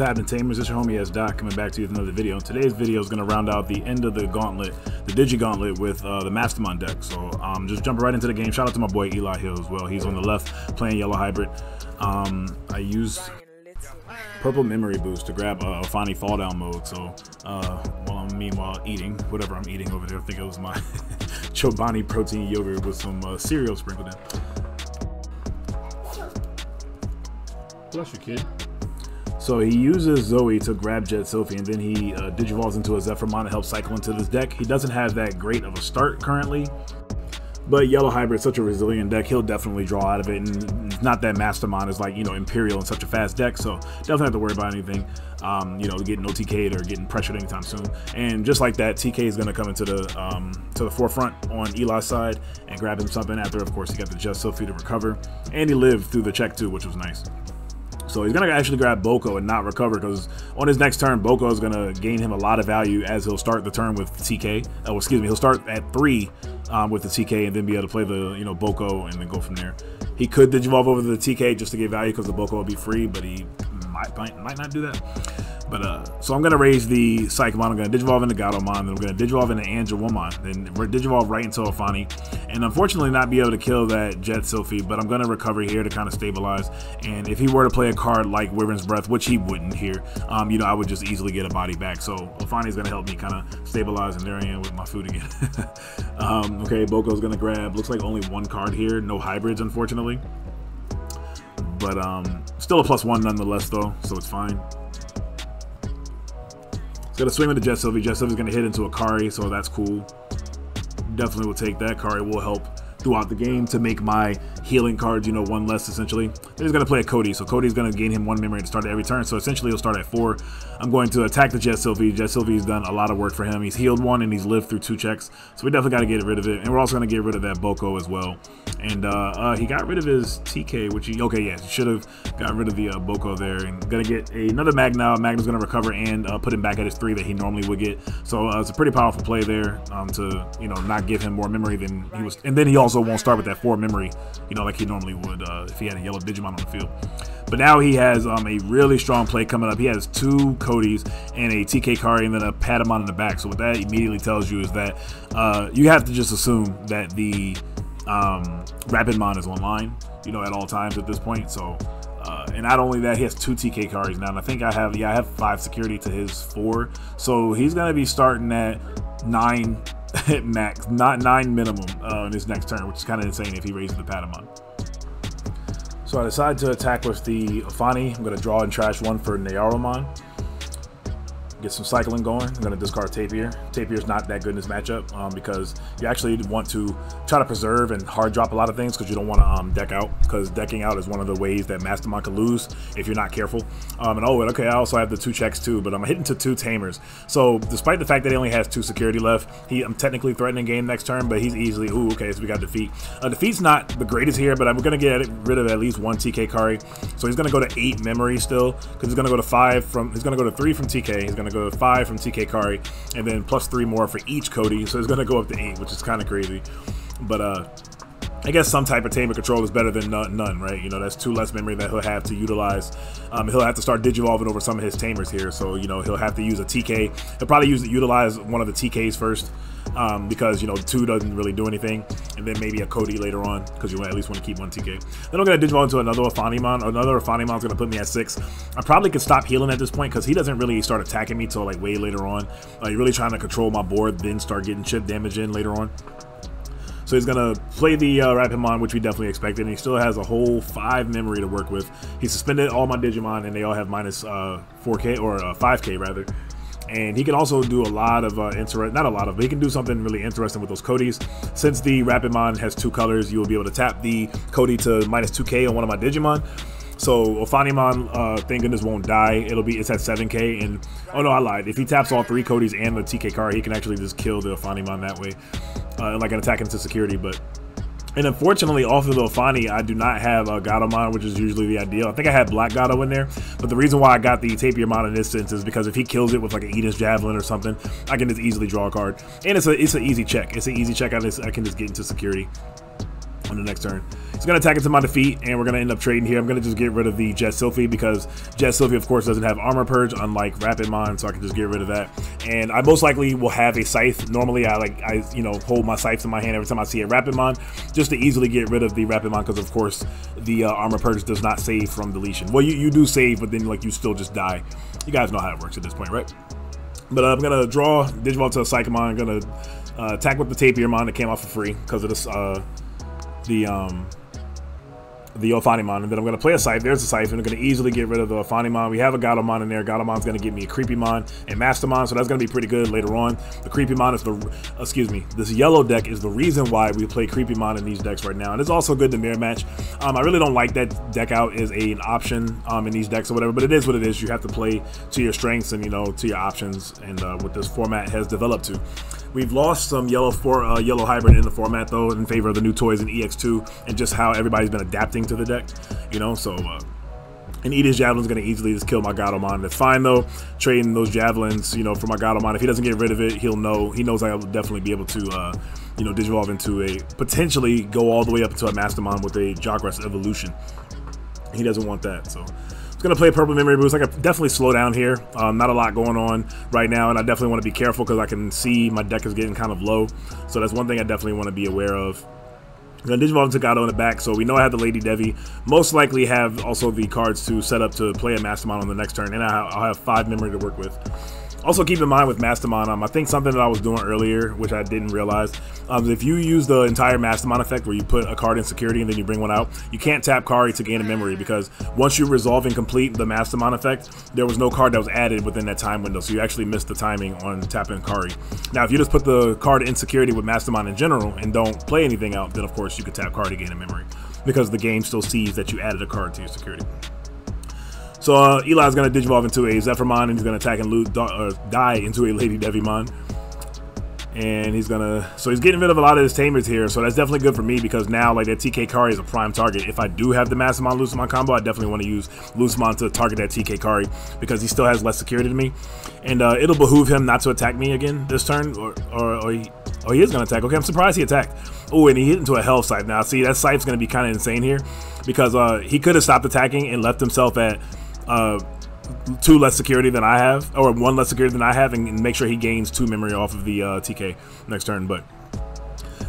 happening, Tamers? It's your homie S Dot coming back to you with another video. Today's video is going to round out the end of the gauntlet, the Digi Gauntlet with uh, the Mastermon deck. So um, just jumping right into the game. Shout out to my boy Eli Hill as well. He's on the left playing Yellow Hybrid. Um, I used Purple Memory Boost to grab uh, Fani Fall Down mode. So uh, while I'm meanwhile eating whatever I'm eating over there, I think it was my Chobani protein yogurt with some uh, cereal sprinkled in. Bless you, kid. So he uses Zoe to grab Jet Sylphie, and then he uh, digivolves into a Zephyrmon to help cycle into this deck. He doesn't have that great of a start currently, but Yellow Hybrid is such a resilient deck, he'll definitely draw out of it, and it's not that Mastermon is like, you know, Imperial in such a fast deck, so doesn't have to worry about anything, um, you know, getting OTK'd or getting pressured anytime soon. And just like that, TK is going to come into the um, to the forefront on Eli's side and grab him something after, of course, he got the Jet Sylphie to recover, and he lived through the check too, which was nice. So he's going to actually grab Boko and not recover because on his next turn, Boko is going to gain him a lot of value as he'll start the turn with TK. Oh, excuse me, he'll start at three um, with the TK and then be able to play the you know Boko and then go from there. He could digivolve over to the TK just to get value because the Boko will be free, but he might, might, might not do that. But uh, so I'm gonna raise the Psychomon. I'm gonna Digivolve into Gatomon, then I'm gonna Digivolve into Angewomon, then we're Digivolve right into Alfani, and unfortunately not be able to kill that Jet Sylphie. But I'm gonna recover here to kind of stabilize. And if he were to play a card like Wyvern's Breath, which he wouldn't here, um, you know, I would just easily get a body back. So Alfani's gonna help me kind of stabilize, and there I am with my food again. um, okay, Boko's gonna grab. Looks like only one card here. No hybrids, unfortunately. But um, still a plus one nonetheless, though, so it's fine. Gonna swing with the Jet Sylphie. Jet Sylphie's gonna hit into Akari, so that's cool. Definitely will take that. Kari will help throughout the game to make my healing cards, you know, one less essentially. Then he's going to play a Cody, so Cody's going to gain him one memory to start every turn, so essentially he'll start at four. I'm going to attack the Jet Sylphie. Jet Sylphie's done a lot of work for him. He's healed one and he's lived through two checks, so we definitely got to get rid of it. And we're also going to get rid of that Boko as well. And uh, uh, he got rid of his TK, which he, okay, yeah, he should have got rid of the uh, Boko there. And going to get another Magna. Magna's going to recover and uh, put him back at his three that he normally would get. So uh, it's a pretty powerful play there um, to, you know, not give him more memory than he was. And then he also won't start with that four memory, you know, like he normally would uh, if he had a yellow Digimon on the field. But now he has um, a really strong play coming up. He has two Codys and a TK Kari and then a Patamon in the back. So what that immediately tells you is that uh, you have to just assume that the um, Rapidmon is online, you know, at all times at this point. So, uh, and not only that, he has two TK Karis now. And I think I have, yeah, I have five security to his four. So he's going to be starting at nine max, not nine minimum uh, in his next turn, which is kind of insane if he raises the Patamon. So I decide to attack with the Ofani. I'm going to draw and trash one for Nyaromon get some cycling going. I'm going to discard Tapir. Tapir's not that good in this matchup um, because you actually want to try to preserve and hard drop a lot of things because you don't want to um, deck out because decking out is one of the ways that Mastermon can lose if you're not careful. Um, and oh, okay, I also have the two checks too, but I'm hitting to two Tamers. So despite the fact that he only has two security left, he I'm technically threatening game next turn, but he's easily, ooh, okay, so we got defeat. Uh, defeat's not the greatest here, but I'm going to get rid of at least one TK Kari. So he's going to go to eight memory still because he's going to go to five from, he's going to go to three from TK. He's going to to go to five from TK Kari, and then plus three more for each Cody. So it's going to go up to eight, which is kind of crazy. But uh, I guess some type of tamer control is better than none, right? You know, that's two less memory that he'll have to utilize. Um, he'll have to start digivolving over some of his tamers here. So, you know, he'll have to use a TK. He'll probably use utilize one of the TKs first um, because, you know, two doesn't really do anything. And then maybe a Cody later on because you at least want to keep one TK. Then I'm going to digivolve into another Ofanimon. Another Ofanimon's going to put me at six. I probably could stop healing at this point because he doesn't really start attacking me till like way later on. Uh, really trying to control my board, then start getting chip damage in later on. So he's going to play the uh, Rapidmon, which we definitely expected, and he still has a whole 5 memory to work with. He suspended all my Digimon, and they all have minus, uh, 4k, or uh, 5k rather. And he can also do a lot of uh, interest, not a lot of, but he can do something really interesting with those Codys. Since the Rapidmon has two colors, you will be able to tap the Cody to minus 2k on one of my Digimon. So Ofanimon, uh, thank goodness, won't die. It'll be it's at 7k. And oh no, I lied. If he taps all three Codys and the TK card, he can actually just kill the Ofanimon that way, uh, like an attack into security. But and unfortunately, off of the Ofani, I do not have a Gatomon, which is usually the ideal. I think I had Black Gato in there, but the reason why I got the Tapirmon in this instance is because if he kills it with like an Eden's Javelin or something, I can just easily draw a card. And it's a it's an easy check. It's an easy check. I, just, I can just get into security on the next turn. It's going to attack into my defeat, and we're going to end up trading here. I'm going to just get rid of the Jet Sylphie because Jet Sylphie, of course, doesn't have Armor Purge, unlike Rapidmon, so I can just get rid of that. And I most likely will have a Scythe. Normally, I like I you know hold my Scythe in my hand every time I see a Rapidmon, just to easily get rid of the Rapidmon because, of course, the uh, Armor Purge does not save from deletion. Well, you, you do save, but then like you still just die. You guys know how it works at this point, right? But I'm going to draw Digivolve to a Psychomon. I'm going to uh, attack with the Tapirmon that came off for free because of this, uh, the um, the Ophanimon, and then I'm going to play a Scythe. There's a Scythe, and I'm going to easily get rid of the Ophanimon. We have a Gatomon in there. Gatomon's going to give me a Creepymon and Mastermon, so that's going to be pretty good later on. The Creepymon is the, excuse me, this yellow deck is the reason why we play Creepymon in these decks right now, and it's also good to mirror match. Um, I really don't like that deck out as a, an option um, in these decks or whatever, but it is what it is. You have to play to your strengths and, you know, to your options, and uh, what this format has developed to. We've lost some yellow for uh, yellow hybrid in the format though, in favor of the new toys in EX2 and just how everybody's been adapting to the deck. You know, so. Uh, and Eden's Javelin's going to easily just kill my Gatomon. That's fine, though. Trading those Javelins, you know, for my Gatomon. If he doesn't get rid of it, he'll know. He knows I'll definitely be able to, uh, you know, Digivolve into a... Potentially go all the way up into a Mastermon with a Jogress Evolution. He doesn't want that, so going to play Purple Memory Boost. I can definitely slow down here. Um, not a lot going on right now, and I definitely want to be careful because I can see my deck is getting kind of low. So that's one thing I definitely want to be aware of. I'm going to Digivolve Tagato in the back, so we know I have the Lady Devi. Most likely have also the cards to set up to play a Mastermon on the next turn, and I'll have 5 memory to work with. Also, keep in mind with Mastermon, um, I think something that I was doing earlier, which I didn't realize, um, if you use the entire Mastermon effect where you put a card in security and then you bring one out, you can't tap Kari to gain a memory because once you resolve and complete the Mastermon effect, there was no card that was added within that time window, so you actually missed the timing on tapping Kari. Now, if you just put the card in security with Mastermon in general and don't play anything out, then of course you could tap Kari to gain a memory because the game still sees that you added a card to your security. So uh, Eli's going to Digivolve into a Zephyrmon, and he's going to attack and loot, uh, die into a Lady Devimon. And he's going to... So he's getting rid of a lot of his Tamers here, so that's definitely good for me because now, like, that TK Kari is a prime target. If I do have the Mastermon Lucemon combo, I definitely want to use Lucemon to target that TK Kari because he still has less security than me. And uh, it'll behoove him not to attack me again this turn, or, or, or he... Oh, he is going to attack. Okay, I'm surprised he attacked. Oh, and he hit into a Hell Scythe. Now, see, that Scythe's going to be kind of insane here because uh, he could have stopped attacking and left himself at uh, two less security than I have, or one less security than I have, and, and make sure he gains two memory off of the uh, TK next turn. But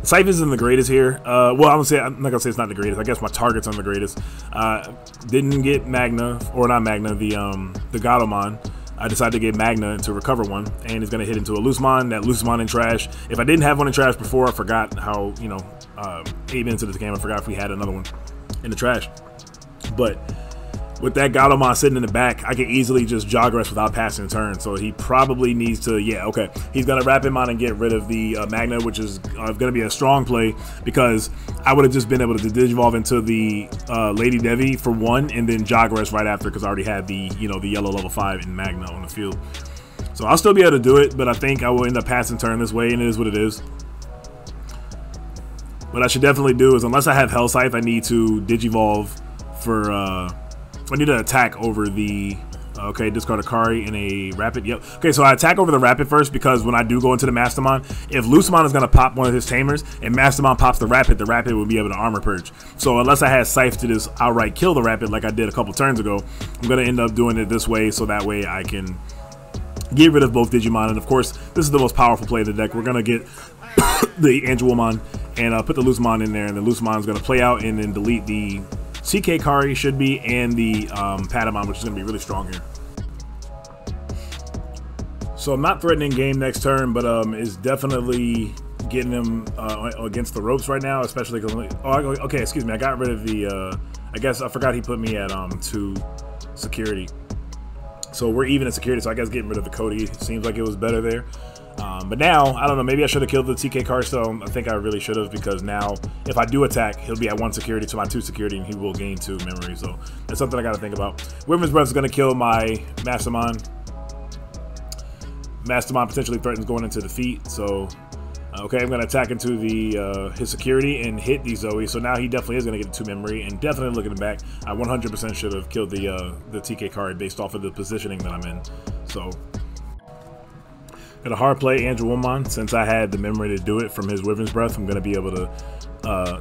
Scythe isn't the greatest here. Uh, well, I'm gonna say I'm not gonna say it's not the greatest. I guess my targets aren't the greatest. Uh, didn't get Magna or not Magna, the um, the Gatomon. I decided to get Magna to recover one, and he's gonna hit into a Lucemon. That Lucemon in trash. If I didn't have one in trash before, I forgot how you know uh, eight minutes into the game, I forgot if we had another one in the trash. But with that Gatomon sitting in the back, I can easily just Jogress without passing turn. So he probably needs to, yeah, okay. He's going to wrap him Rapidmon and get rid of the uh, Magna, which is uh, going to be a strong play because I would have just been able to Digivolve into the uh, Lady Devi for one and then Jogress right after because I already had the, you know, the yellow level 5 in Magna on the field. So I'll still be able to do it, but I think I will end up passing turn this way, and it is what it is. What I should definitely do is, unless I have Hell Scythe, I need to Digivolve for... Uh, I need to attack over the Okay, discard a Kari in a Rapid. Yep. Okay, so I attack over the Rapid first because when I do go into the Mastermon, if Lucemon is going to pop one of his Tamers and Mastermon pops the Rapid, the Rapid will be able to Armor Purge. So unless I had Scythe to just outright kill the Rapid like I did a couple turns ago, I'm going to end up doing it this way so that way I can get rid of both Digimon. And of course, this is the most powerful play of the deck. We're going to get the Angewomon and uh, put the Lucemon in there, and the is going to play out and then delete the TK Kari should be, and the um, Patamon, which is going to be really strong here. So I'm not threatening game next turn, but um, is definitely getting him uh, against the ropes right now, especially because. Oh, okay, excuse me. I got rid of the. Uh, I guess I forgot he put me at um two security. So we're even in security. So I guess getting rid of the Cody seems like it was better there. Um, but now, I don't know, maybe I should have killed the TK Carstone. I think I really should have because now, if I do attack, he'll be at one security to my two security and he will gain two memory. So that's something I got to think about. Wyvern's Breath is going to kill my Mastermon. Mastermon potentially threatens going into defeat. So, okay, I'm going to attack into the uh, his security and hit the Zoe. So now he definitely is going to get two memory. And definitely looking back, I 100% should have killed the, uh, the TK card based off of the positioning that I'm in. So Got a hard play Angewomon. Since I had the memory to do it from his Wyvern's Breath, I'm to be able to uh,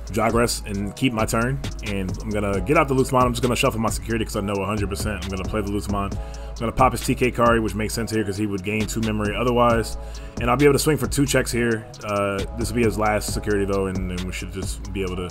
and keep my turn. And I'm to get out the Lucemon. I'm just to shuffle my security because I know 100% I'm to play the Lucemon. I'm to pop his TK Kari, which makes sense here because he would gain two memory otherwise. And I'll be able to swing for two checks here. Uh, this will be his last security, though, and, and we should just be able to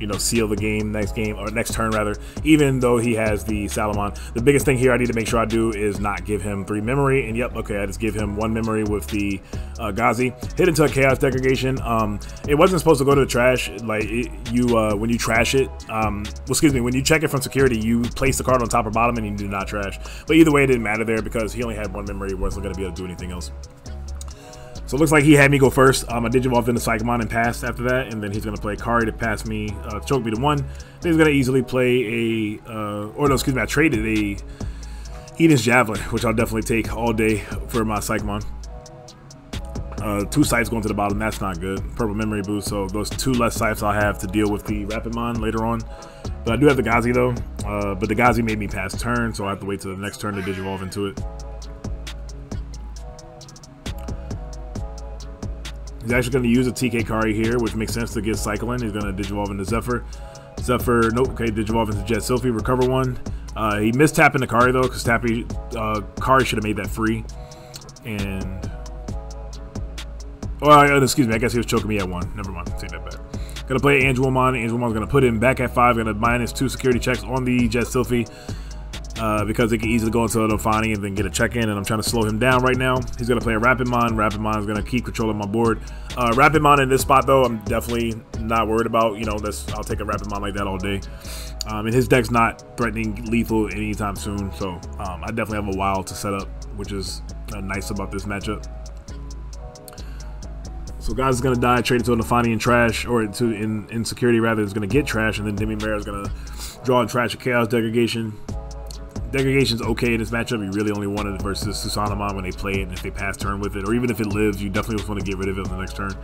you know, seal the game next game or next turn rather, even though he has the Salamon. The biggest thing here I need to make sure I do is not give him three memory. And yep, okay, I just give him one memory with the uh, Gazi. Hit into a Chaos Degradation. Um, it wasn't supposed to go to the trash. Like it, you, uh, when you trash it, um, well, excuse me, when you check it from security, you place the card on top or bottom and you do not trash. But either way, it didn't matter there because he only had one memory. Wasn't going to be able to do anything else. So it looks like he had me go first. Um, I Digivolved into Psychomon and passed after that, and then he's going to play Kari to pass me, uh, choke me to one. Then he's going to easily play a, uh, or no, excuse me, I traded a Eden's Javelin, which I'll definitely take all day for my Psychomon. Uh, two Scythes going to the bottom, that's not good. Purple memory boost, so those two less Scythes I'll have to deal with the Rapidmon later on. But I do have the Gazi though, uh, but the Gazi made me pass turn, so I have to wait till the next turn to Digivolve into it. He's actually going to use a TK Kari here, which makes sense to get cycling. He's going to Digivolve into Zephyr. Zephyr, nope, okay, Digivolve into Jet Sylphie, recover one. Uh, he missed tapping the Kari though, because Tappy uh, Kari should have made that free. And oh, excuse me, I guess he was choking me at one. Never mind, take that back. Gonna play Angelmon. Angelmon's gonna put him back at five. Gonna minus two security checks on the Jet Sylphie uh, because they can easily go into Nofani and then get a check in. And I'm trying to slow him down right now. He's going to play a Rapidmon. Rapidmon is going to keep controlling my board. Uh, Rapidmon in this spot, though, I'm definitely not worried about. You know, this I'll take a Rapidmon like that all day. Um, and his deck's not threatening lethal anytime soon. So um, I definitely have a while to set up, which is uh, nice about this matchup. So guys is gonna die, trade it to a Nafani in trash, or to in insecurity rather is gonna get trash, and then Demi Mare is gonna draw and trash a chaos degradation. Degradation's okay in this matchup. You really only want it versus Susanoomon when they play it and if they pass turn with it. Or even if it lives, you definitely just want to get rid of it on the next turn.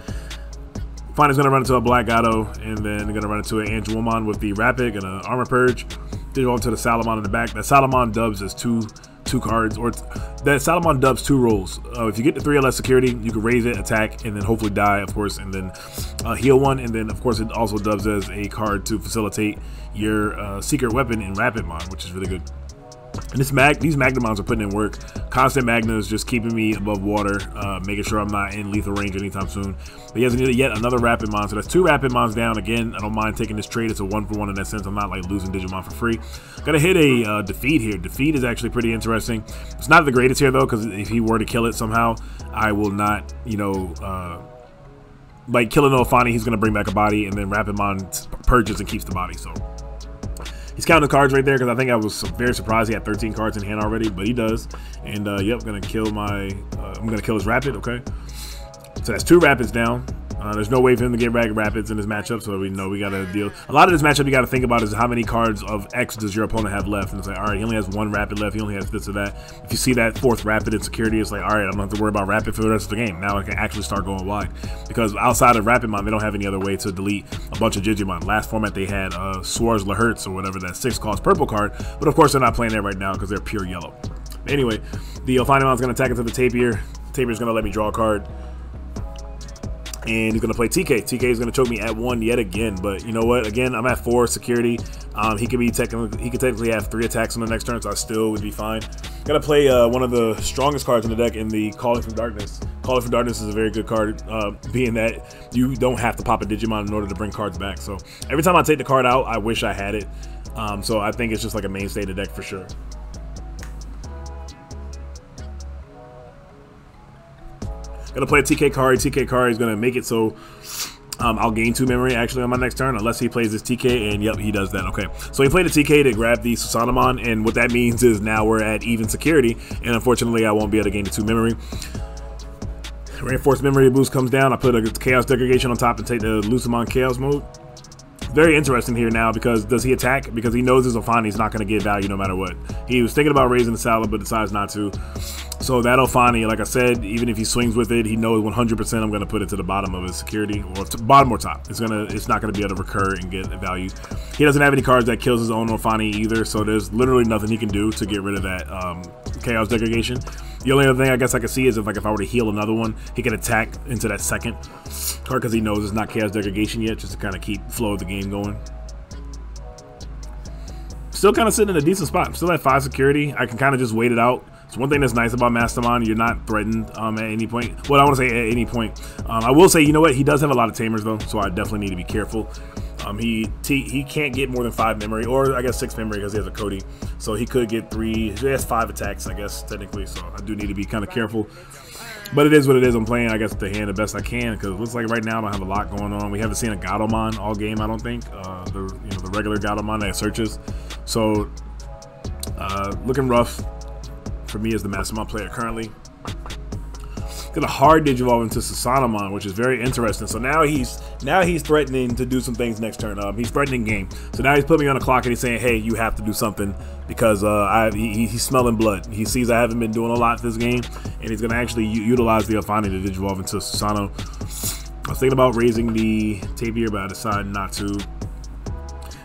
Fine is going to run into a Black Gato, and then going to run into an Angelmon with the Rapid and an Armor Purge. Then go to the Salamon in the back. That Salamon dubs as two two cards, or that Salamon dubs two rolls. Uh, if you get the three or less security, you can raise it, attack, and then hopefully die, of course, and then uh, heal one. And then, of course, it also dubs as a card to facilitate your uh, secret weapon in Rapidmon, which is really good. And this mag, these Magnamons are putting in work. Constant Magna is just keeping me above water, uh, making sure I'm not in lethal range anytime soon. But he has yet another Rapidmon, so that's two Rapidmons down. Again, I don't mind taking this trade. It's a one for one in that sense. I'm not like losing Digimon for free. Gotta hit a uh, defeat here. Defeat is actually pretty interesting. It's not the greatest here though, because if he were to kill it somehow, I will not, you know, uh, like killing Ofani, he's gonna bring back a body, and then Rapidmon purges and keeps the body. So He's counting cards right there because I think I was very surprised he had 13 cards in hand already, but he does. And uh, yep, gonna kill my. Uh, I'm gonna kill his rapid. Okay, so that's two rapids down. Uh, there's no way for him to get Rag Rapids in this matchup, so we know we got to deal. A lot of this matchup you got to think about is how many cards of X does your opponent have left. And it's like, all right, he only has one Rapid left. He only has this or that. If you see that fourth Rapid in security, it's like, all right, I don't have to worry about Rapid for the rest of the game. Now I can actually start going wide. Because outside of Rapidmon, they don't have any other way to delete a bunch of Digimon. Last format, they had uh, Swords Lahertz or whatever, that six cost purple card. But of course, they're not playing that right now because they're pure yellow. Anyway, the Ophanimon's going to attack into the Tapir. Tapir's going to let me draw a card and he's gonna play TK. TK is gonna choke me at one yet again, but you know what? Again, I'm at four security. Um, he could be technically he could technically have three attacks on the next turn, so I still would be fine. Gotta play uh, one of the strongest cards in the deck in the Calling from Darkness. Calling from Darkness is a very good card, uh, being that you don't have to pop a Digimon in order to bring cards back. So every time I take the card out, I wish I had it. Um, so I think it's just like a mainstay of the deck for sure. Gonna play a TK Kari. TK Kari is gonna make it so um, I'll gain two memory actually on my next turn unless he plays his TK and yep he does that. Okay. So he played a TK to grab the Susanoomon and what that means is now we're at even security and unfortunately I won't be able to gain the two memory. Reinforced memory boost comes down. I put a chaos degradation on top and take the Lucemon chaos mode very interesting here now because does he attack because he knows his Ofani is not going to get value no matter what he was thinking about raising the salad but decides not to so that Ofani, like I said, even if he swings with it, he knows 100% I'm going to put it to the bottom of his security or bottom or top. It's gonna, it's not going to be able to recur and get value. He doesn't have any cards that kills his own Ofani either, so there's literally nothing he can do to get rid of that um, Chaos Degradation. The only other thing I guess I could see is if like if I were to heal another one, he could attack into that second card because he knows it's not chaos degradation yet, just to kind of keep flow of the game going. Still kind of sitting in a decent spot. still at five security. I can kind of just wait it out. It's one thing that's nice about Mastermon, you're not threatened um, at any point. Well, I want to say at any point. Um, I will say, you know what? He does have a lot of tamers though, so I definitely need to be careful. Um, he he can't get more than five memory, or I guess six memory because he has a Cody. So he could get three. He has five attacks, I guess technically. So I do need to be kind of careful. But it is what it is. I'm playing, I guess, the hand the best I can because it looks like right now I don't have a lot going on. We haven't seen a Gatomon all game, I don't think. Uh, the you know the regular Gatomon that searches. So uh, looking rough for me as the Mastermon player currently got a hard Digivolve into Susanoomon, which is very interesting. So now he's now he's threatening to do some things next turn. Um, he's threatening game. So now he's putting me on the clock and he's saying, "Hey, you have to do something because uh, I he, he's smelling blood. He sees I haven't been doing a lot this game, and he's gonna actually utilize the Alfani to Digivolve into Susano." I was thinking about raising the Tapir, but I decided not to.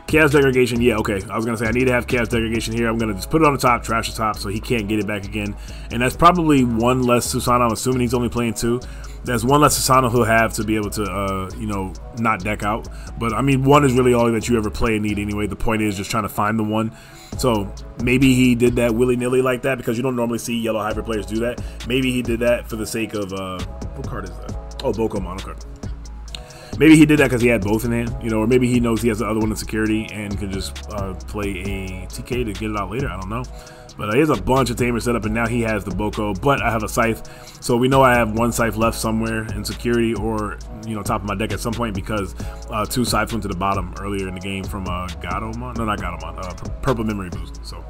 Chaos Degradation, yeah, okay. I was going to say I need to have Chaos Degradation here. I'm going to just put it on the top, trash the top, so he can't get it back again. And that's probably one less Susano. I'm assuming he's only playing two. That's one less Susano he'll have to be able to, uh, you know, not deck out. But, I mean, one is really all that you ever play and need anyway. The point is just trying to find the one. So maybe he did that willy-nilly like that because you don't normally see yellow hybrid players do that. Maybe he did that for the sake of, uh, what card is that? Oh, Boko Mono card. Maybe he did that because he had both in hand, you know, or maybe he knows he has the other one in security and can just uh, play a TK to get it out later. I don't know. But uh, he has a bunch of tamers set up, and now he has the Boko. But I have a Scythe, so we know I have one Scythe left somewhere in security or, you know, top of my deck at some point because uh, two Scythes went to the bottom earlier in the game from uh, Gatomon. No, not Gatomon. Uh, Purple Memory Boost. So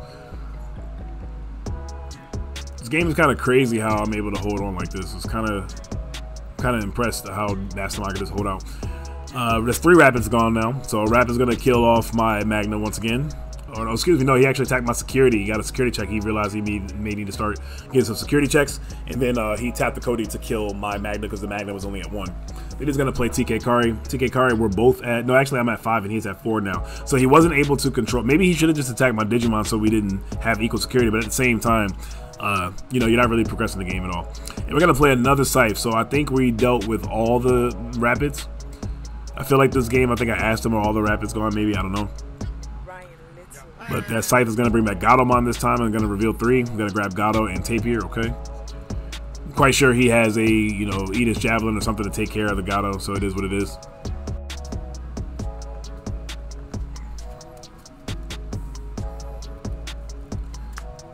this game is kind of crazy how I'm able to hold on like this. It's kind of kind of impressed how Mastermon could just hold out. Uh, there's three Rapids gone now, so Rapid's gonna kill off my Magna once again. Or no, excuse me, no, he actually attacked my security. He got a security check. He realized he may, may need to start getting some security checks, and then uh, he tapped the Cody to kill my Magna because the Magna was only at one. Then he's gonna play TK Kari. TK Kari, we're both at no, actually I'm at five and he's at four now. So he wasn't able to control. Maybe he should have just attacked my Digimon so we didn't have equal security. But at the same time, uh, you know, you're not really progressing the game at all. And we're going to play another Scythe. So I think we dealt with all the Rapids. I feel like this game, I think I asked him are all the Rapids gone. Maybe, I don't know. But that Scythe is going to bring back Gatomon this time. I'm going to reveal three. I'm going to grab Gato and Tapir, okay? I'm quite sure he has a, you know, Eden Javelin or something to take care of the Gato, so it is what it is.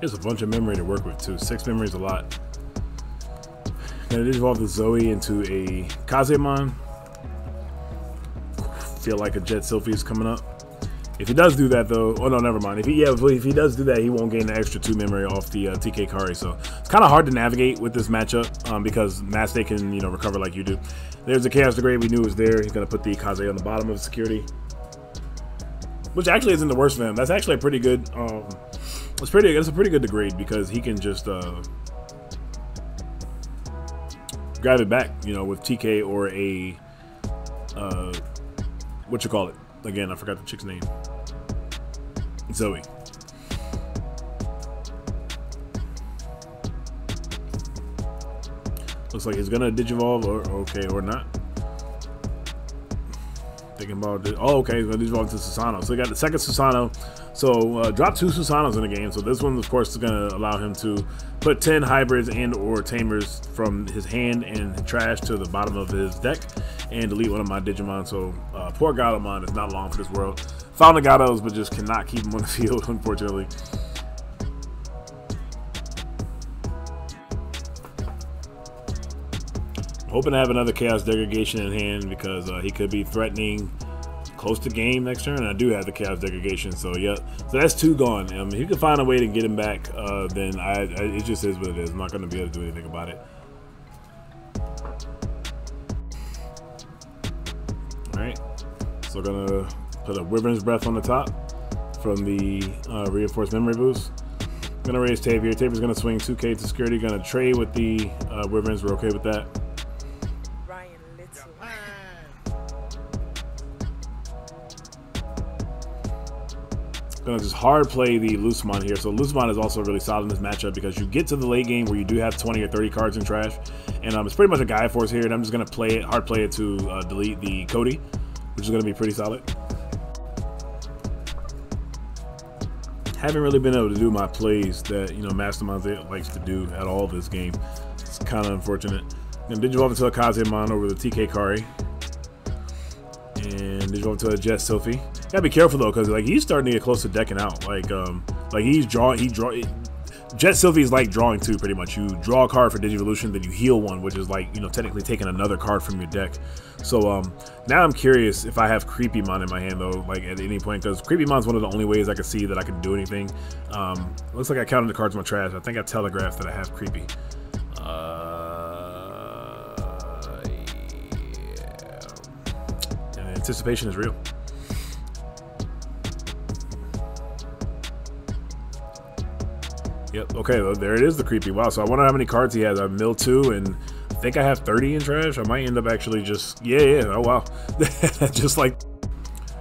There's a bunch of memory to work with too. Six memory is a lot. Gonna evolve the Zoe into a Kazemon. Feel like a Jet Sylphie is coming up. If he does do that though, oh no, never mind. If he yeah, if he does do that, he won't gain the extra two memory off the uh, TK Kari. So it's kind of hard to navigate with this matchup um, because Maste can you know recover like you do. There's the Chaos Degrade we knew was there. He's gonna put the Kaze on the bottom of security, which actually isn't the worst for him. That's actually a pretty good. Um, it's pretty. It's a pretty good degrade because he can just uh, grab it back, you know, with TK or a uh, what you call it? Again, I forgot the chick's name. Zoe. Looks like he's gonna digivolve or okay or not. Thinking about it. Oh, okay, he's gonna digivolve into Susano. So we got the second Susano so uh, drop two Susanos in the game. So this one, of course, is going to allow him to put 10 hybrids and or tamers from his hand and trash to the bottom of his deck and delete one of my Digimon. So uh, poor Gatomon is not long for this world. Found the Gatos, but just cannot keep him on the field, unfortunately. Hoping to have another Chaos Degradation in hand because uh, he could be threatening close to game next turn. I do have the Chaos Degradation, so yeah. So that's two gone. Mean, if you can find a way to get him back, uh, then I, I, it just is what it is. I'm not going to be able to do anything about it. All right, so we're gonna put a Wyvern's Breath on the top from the uh, reinforced memory boost. Gonna raise Tapir. Tapir's gonna swing 2k to security. Gonna trade with the uh, Wyverns. We're okay with that. Gonna just hard play the Lucemon here. So Lucemon is also really solid in this matchup because you get to the late game where you do have 20 or 30 cards in trash. And um, it's pretty much a guy force here. And I'm just gonna play it, hard play it to uh, delete the Cody, which is gonna be pretty solid. Haven't really been able to do my plays that, you know, Mastermon likes to do at all this game. It's kind of unfortunate. And Digivolve into a Kazemon over the TK Kari. And Digivolve into a Jet Sylphie. Gotta be careful though, because like he's starting to get close to decking out. Like um, like he's drawing. He draw. Jet Sylphie is like drawing too, pretty much. You draw a card for Digivolution, then you heal one, which is like you know technically taking another card from your deck. So um, now I'm curious if I have Creepymon in my hand though, like at any point, because Creepymon is one of the only ways I can see that I can do anything. Um, looks like I counted the cards in my trash. I think I telegraphed that I have Creepy. Uh, yeah. And anticipation is real. Yep. Okay. Well, there it is. The creepy. Wow. So I wonder how many cards he has. I have mill two, and I think I have 30 in trash. I might end up actually just yeah, yeah. Oh wow. just like.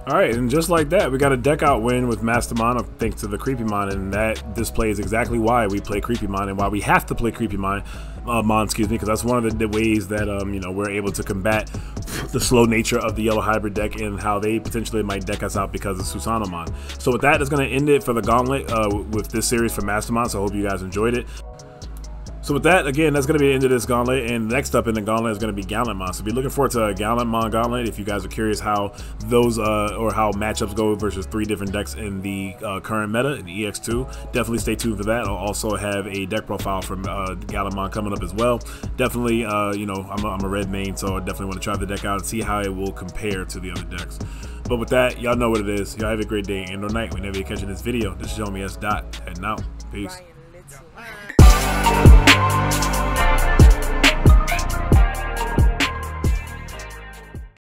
All right, and just like that, we got a deck out win with Mastermon thanks to the Creepymon, and that displays exactly why we play Creepymon and why we have to play Creepymon, uh, Mon, excuse me, because that's one of the, the ways that um, you know we're able to combat the slow nature of the yellow hybrid deck and how they potentially might deck us out because of Susanoomon. So with that, that's going to end it for the gauntlet uh, with this series for Mastermon. So I hope you guys enjoyed it. So with that, again, that's going to be the end of this gauntlet. And next up in the gauntlet is going to be Gallantmon. So be looking forward to a Gallantmon gauntlet if you guys are curious how those uh, or how matchups go versus three different decks in the uh, current meta in EX2. Definitely stay tuned for that. I'll also have a deck profile from uh, Gallantmon coming up as well. Definitely, uh, you know, I'm a, I'm a red main, so I definitely want to try the deck out and see how it will compare to the other decks. But with that, y'all know what it is. Y'all have a great day and or night whenever you're catching this video. This is Yomi S. Dot. Heading out. Peace.